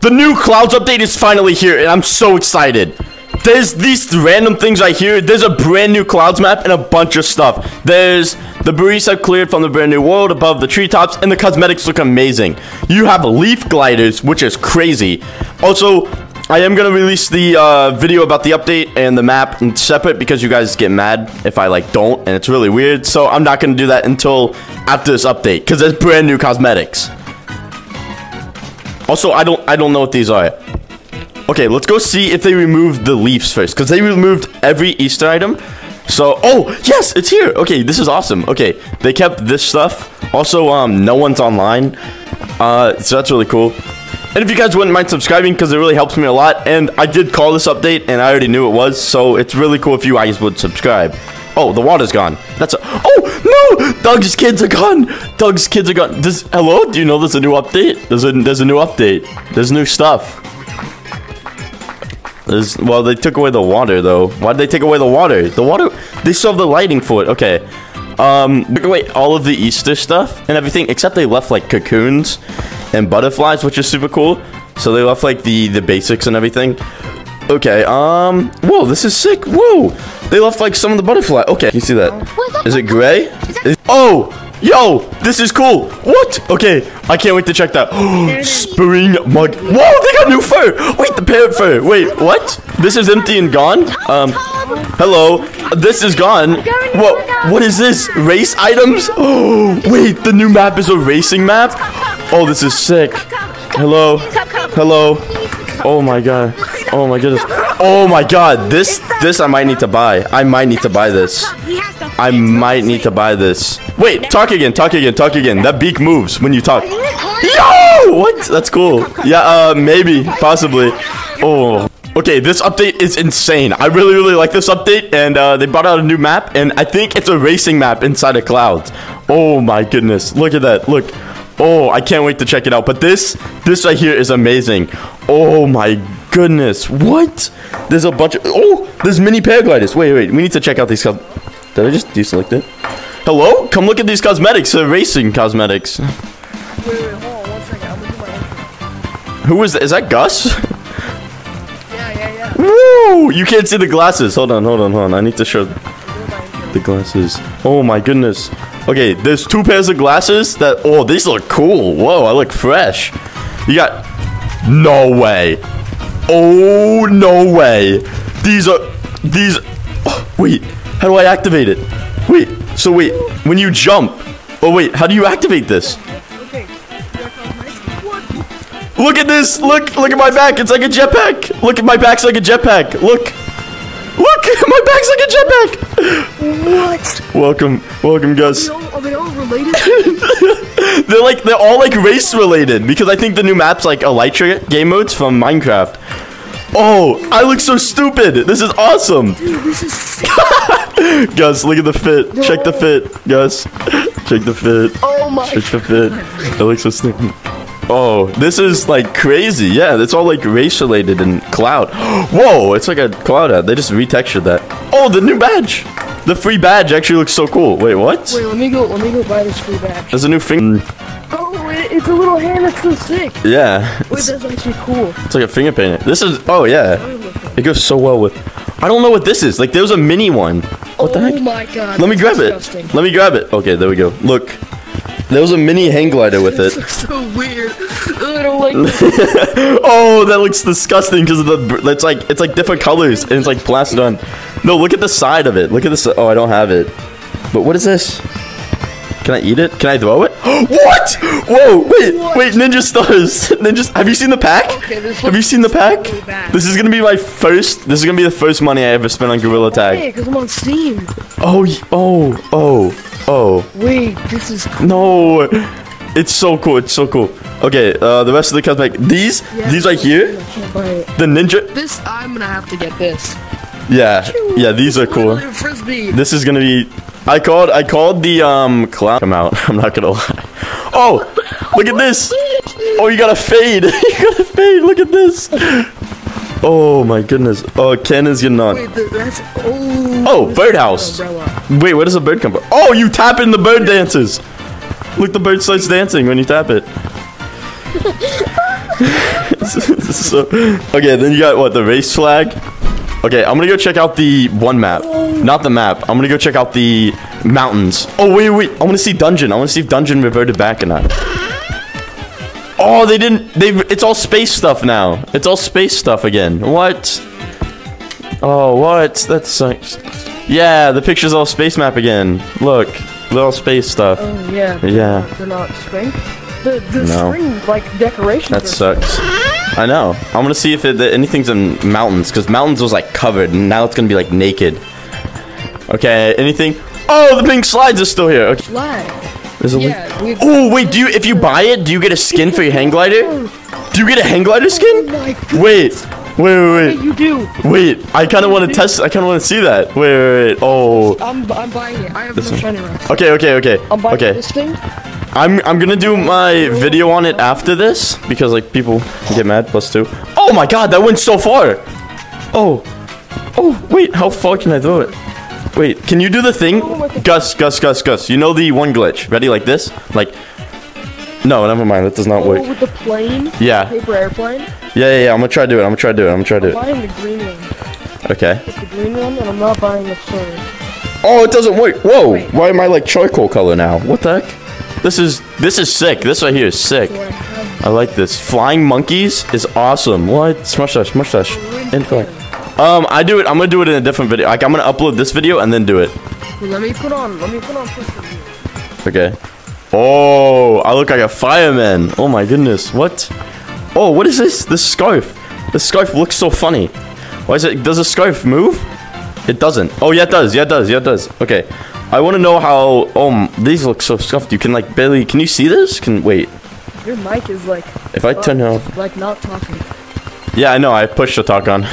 The new Clouds update is finally here, and I'm so excited. There's these random things right here. There's a brand new Clouds map and a bunch of stuff. There's the have cleared from the brand new world above the treetops, and the cosmetics look amazing. You have leaf gliders, which is crazy. Also, I am going to release the uh, video about the update and the map and separate because you guys get mad if I like don't and it's really weird. So I'm not going to do that until after this update because there's brand new cosmetics. Also, I don't I don't know what these are. Okay, let's go see if they removed the leaves first because they removed every Easter item. So, oh, yes, it's here. Okay, this is awesome. Okay, they kept this stuff. Also, um, no one's online. Uh, so that's really cool. And if you guys wouldn't mind subscribing, because it really helps me a lot. And I did call this update, and I already knew it was. So it's really cool if you guys would subscribe. Oh, the water's gone. That's a- Oh, no! Doug's kids are gone! Doug's kids are gone. This- Hello? Do you know there's a new update? There's a, there's a new update. There's new stuff. There's, well, they took away the water, though. Why did they take away the water? The water- They still have the lighting for it. Okay. Um, took away all of the Easter stuff and everything, except they left, like, cocoons and butterflies, which is super cool. So they left like the the basics and everything. Okay, um, whoa, this is sick. Whoa, they left like some of the butterfly. Okay, you see that? Is it gray? Is- oh, yo, this is cool. What? Okay, I can't wait to check that. Spring mug. Whoa, they got new fur. Wait, the parrot fur. Wait, what? This is empty and gone. Um, hello. This is gone. What? What is this? Race items? Oh, wait, the new map is a racing map. Oh, this is sick. Hello. Hello. Oh my god. Oh my goodness. Oh my god. This this I might need to buy. I might need to buy this. I might need to buy this. Wait, talk again. Talk again. Talk again. That beak moves when you talk. Yo! What? That's cool. Yeah, uh maybe, possibly. Oh. Okay, this update is insane. I really, really like this update, and uh, they brought out a new map, and I think it's a racing map inside of Clouds. Oh my goodness. Look at that. Look. Oh, I can't wait to check it out. But this, this right here is amazing. Oh my goodness. What? There's a bunch of, oh, there's mini paragliders. Wait, wait, we need to check out these, did I just deselect it? Hello? Come look at these cosmetics, uh, racing cosmetics. Wait, wait, hold on one second. I'm gonna do my Who is that? Is that Gus? Yeah, yeah, yeah. Woo! You can't see the glasses. Hold on, hold on, hold on. I need to show the glasses. Oh my goodness. Okay, there's two pairs of glasses that, oh, these look cool. Whoa, I look fresh. You got, no way. Oh, no way. These are, these, oh, wait, how do I activate it? Wait, so wait, when you jump, oh wait, how do you activate this? Look at this, look, look at my back, it's like a jetpack. Look at my back's like a jetpack, look. Look, my back's like a jetpack. What? Welcome, welcome, Gus. Are they all, related? They're like they're all like race related because I think the new map's like Elytra game modes from Minecraft. Oh, I look so stupid. This is awesome. Dude, this is. Gus, look at the fit. Check the fit, Gus. Check the fit. Oh my Check the fit. It looks so stupid. Oh, this is like crazy. Yeah, it's all like race related and cloud. Whoa, it's like a cloud ad. They just retextured that. Oh, the new badge. The free badge actually looks so cool. Wait, what? Wait, let me go. Let me go buy this free badge. There's a new thing. Mm. Oh, it, it's a little hand. That's so sick. Yeah. Wait, that's actually cool. It's like a finger painter. This is oh yeah. Oh, it goes so well with I don't know what this is. Like there was a mini one. What the oh my god. Let me grab disgusting. it. Let me grab it. Okay, there we go. Look. There was a mini hang glider with This it. looks so weird. I don't like oh, that looks disgusting because of the it's like it's like different colors and it's like plastered on. No, look at the side of it. Look at this. Oh, I don't have it. But what is this? Can I eat it? Can I throw it? what? Whoa! Wait, What? wait! Ninja stars. Ninja. Have you seen the pack? Okay, Have you seen the pack? really. This is gonna be my first. This is gonna be the first money I ever spent on Gorilla Tag. Because I'm on Steam. Oh, oh, oh, oh. Wait, this is cool. No, it's so cool. It's so cool. Okay, uh, the rest of the cosmetic. These, Yeah, these right here, I can't buy it. the ninja. This, I'm gonna have to get this. Yeah, yeah, these are cool. Literally a Frisbee. This is gonna be. I called. I called the um clown come out. I'm not gonna lie. Oh, look at this. Oh, you got a fade. you got a fade. Look at this. Oh my goodness. Oh, Ken is getting on. Wait, that's oh. Oh, birdhouse. Wait, where does a bird come from? Oh, you tap in the bird dances. Look, the bird starts dancing when you tap it. so, okay, then you got what the race flag. Okay, I'm gonna go check out the one map, not the map. I'm gonna go check out the mountains. Oh wait, wait, I want to see dungeon. I want to see if dungeon reverted back or not. Oh, they didn't. They. It's all space stuff now. It's all space stuff again. What? Oh, what? That sucks. Yeah, the picture's all space map again. Look, little space stuff. Oh yeah. Yeah. They're not string. The the No. string like decorations. That sucks. I know. I'm gonna see if it, anything's in mountains, because mountains was like covered, and now it's gonna be like naked. Okay, anything? Oh, the pink slides are still here. Okay, Flag. There's a Yeah. Oh wait, do you? If you buy it, do you get a skin for your hang glider? Do you get a hang glider skin? Oh. Wait, wait, wait, wait. You do. Wait, I kind of want to test. I kind of want to see that. Wait, wait, wait. Oh. I'm I'm buying it. I have no shiny rock. Okay, okay, okay. I'm buying Okay. this thing. I'm I'm gonna do my video on it after this because like people get mad. Plus two. Oh my god, that went so far. Oh, oh wait, how far can I throw it? Wait, can you do the thing? Oh Gus, Gus, Gus, Gus. You know the one glitch. Ready, like this? Like. No, never mind. That does not Oh, work. with the plane. Yeah, Paper airplane. yeah, yeah, yeah. I'm gonna try to do it. I'm gonna try to do it. I'm gonna try to I'm do it. buying the green one. Okay. It's the green one, and I'm not buying the sword. Oh, it doesn't work. Whoa! Wait. Why am I like charcoal color now? What the heck? This is this is sick. This right here is sick. I I like this. Flying monkeys is awesome. What? Smush dash, smush dash. Info. Um, I do it. I'm gonna do it in a different video. Like I'm gonna upload this video and then do it. Let me put on. Let me put on. Okay. Oh, I look like a fireman. Oh my goodness. What? Oh, what is this? This scarf. This scarf looks so funny. Why is it? Does the scarf move? It doesn't. Oh yeah, it does. Yeah, it does. Yeah, it does. Okay. I want to know how. Oh, these look so scuffed. You can like barely. Can you see this? Can wait. Your mic is like. If I turn it off. Like not talking. Yeah, I know. I pushed the talk on.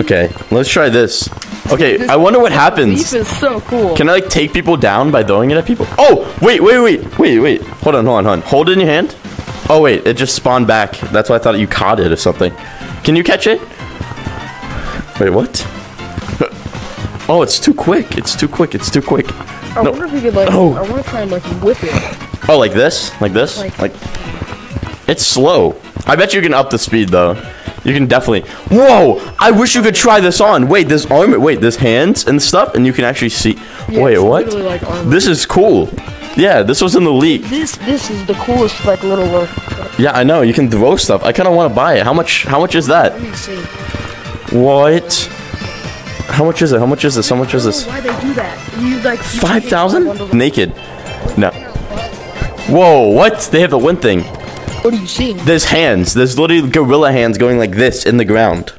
Okay, let's try this. Okay, I wonder what happens. Leaf is so cool. Can I like take people down by throwing it at people? Oh, wait, wait, wait, wait, wait. Hold on, hold on, hold on. Hold it in your hand. Oh wait, it just spawned back. That's why I thought you caught it or something. Can you catch it? Wait, what? Oh, it's too quick. It's too quick. It's too quick. I no. wonder if we could like. Oh. I want to try and like whip it. Oh, like this? Like this? Like- Like, it's slow. I bet you can up the speed though. You can definitely. Whoa! I wish you could try this on. Wait, this arm. Wait, this hands and stuff, and you can actually see. Yeah, wait, what? like. This is cool. Yeah, this was in the leak. This this is the coolest like little uh, Yeah, I know. You can throw stuff. I kind of want to buy it. How much? How much is that? Let me see. What? How much is it? How much is this? How much is this? why they do that. You like Five thousand? one of the- Naked. No. Whoa! What? They have the wind thing. What are you seeing? There's hands. There's literally gorilla hands going like this in the ground.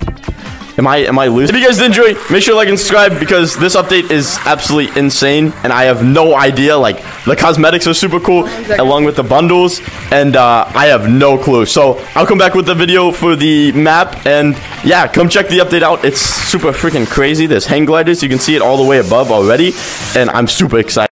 Am I am I losing? If you guys did enjoy, make sure to like and subscribe because this update is absolutely insane and I have no idea. Like the cosmetics are super cool along with the bundles and uh, I have no clue. So I'll come back with the video for the map and yeah, come check the update out. It's super freaking crazy. There's hang gliders. You can see it all the way above already and I'm super excited.